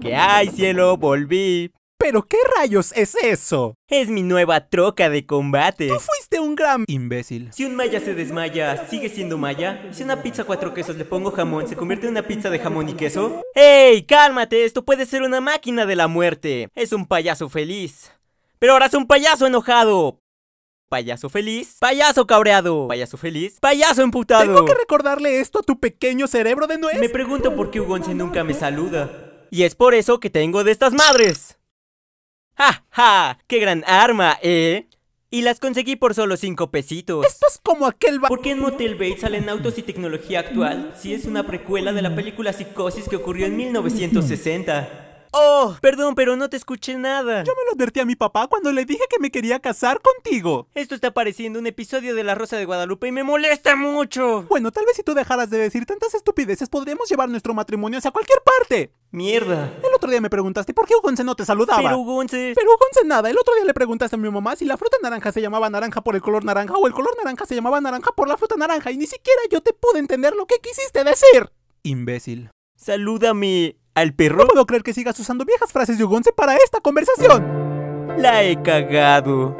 ¿Qué hay, cielo? Volví. ¿Pero qué rayos es eso? Es mi nueva troca de combate. Tú fuiste un gran imbécil. Si un maya se desmaya, ¿sigue siendo maya? Si una pizza cuatro quesos le pongo jamón, ¿se convierte en una pizza de jamón y queso? ¡Ey! ¡Cálmate! Esto puede ser una máquina de la muerte. Es un payaso feliz. Pero ahora es un payaso enojado. Payaso feliz, payaso cabreado, payaso feliz, payaso emputado. ¿Tengo que recordarle esto a tu pequeño cerebro de nuez? Me pregunto por qué Ugonce nunca me saluda. Y es por eso que tengo de estas madres. ¡Ja, ja! ¡Qué gran arma, eh! Y las conseguí por solo 5 pesitos. Esto es como aquel ¿Por qué en Motel Bates salen autos y tecnología actual? Si es una precuela de la película Psicosis que ocurrió en 1960. Oh, perdón, pero no te escuché nada. Yo me lo advertí a mi papá cuando le dije que me quería casar contigo. Esto está pareciendo un episodio de La Rosa de Guadalupe y me molesta mucho. Bueno, tal vez si tú dejaras de decir tantas estupideces podríamos llevar nuestro matrimonio hacia cualquier parte. Mierda. El otro día me preguntaste por qué Ugonce no te saludaba. Pero Ugonce... Pero Ugonce nada. El otro día le preguntaste a mi mamá si la fruta naranja se llamaba naranja por el color naranja o el color naranja se llamaba naranja por la fruta naranja y ni siquiera yo te pude entender lo que quisiste decir. Imbécil. Salúdame al perro. No puedo creer que sigas usando viejas frases de Ugonce para esta conversación. La he cagado.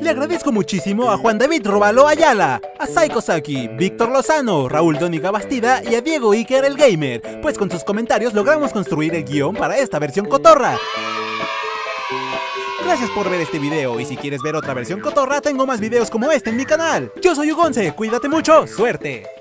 Le agradezco muchísimo a Juan David Robalo Ayala, a Saiko Saki, Víctor Lozano, Raúl Doniga Bastida y a Diego Iker el Gamer, pues con sus comentarios logramos construir el guion para esta versión cotorra. Gracias por ver este video y si quieres ver otra versión cotorra tengo más videos como este en mi canal. Yo soy Ugonce, cuídate mucho, suerte.